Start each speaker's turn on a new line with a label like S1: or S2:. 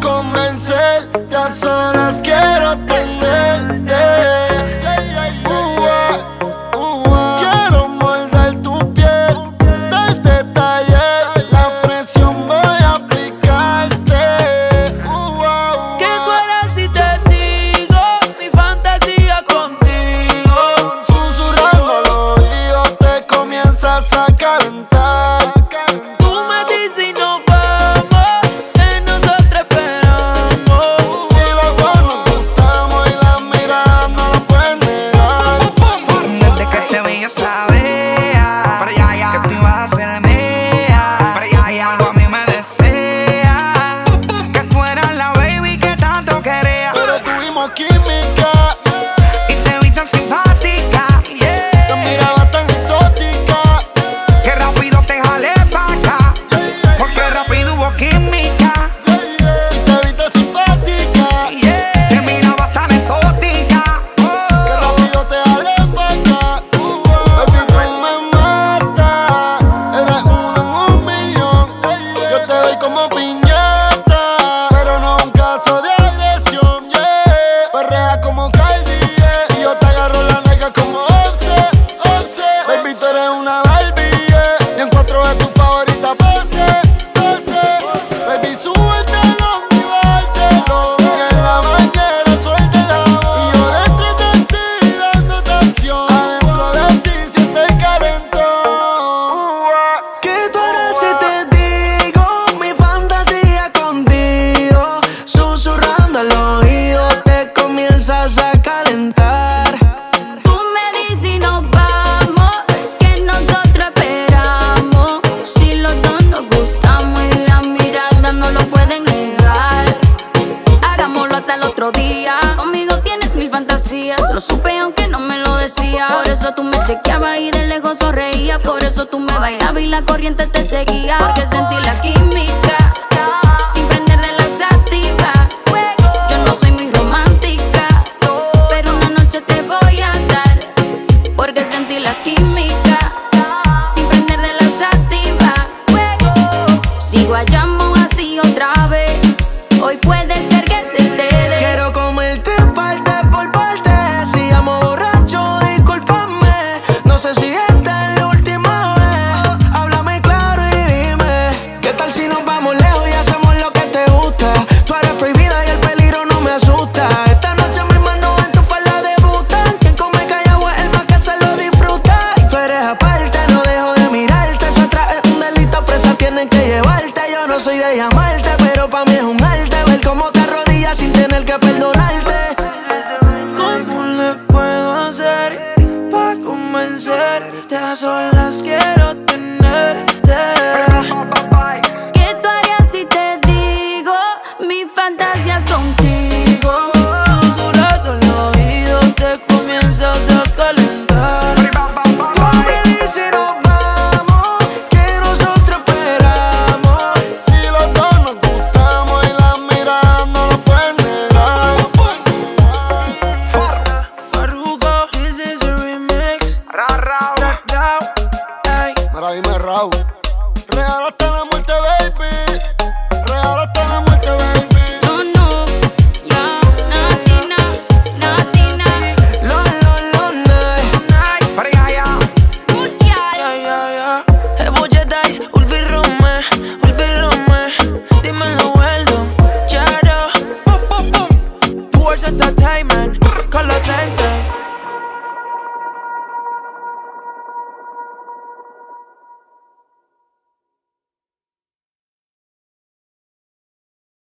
S1: convencer, tan solas quiero tenerte. Quiero morder tu piel, darte taller, la presión voy a aplicarte.
S2: Que tú eres si te digo mi fantasía contigo?
S1: Susurrando al oído te comienzas a calentar. Barbie, yeah. Y en
S3: cuatro Conmigo tienes mil fantasías, lo supe aunque no me lo decía. Por eso tú me chequeabas y de lejos sonreía. Por eso tú me bailabas y la corriente te seguía. Porque sentí la química. no soy de
S4: llamarte, pero pa mí es un arte ver cómo te arrodillas sin tener que perdonarte. ¿Cómo le puedo hacer para convencerte? A solas quiero Real hasta la muerte, baby.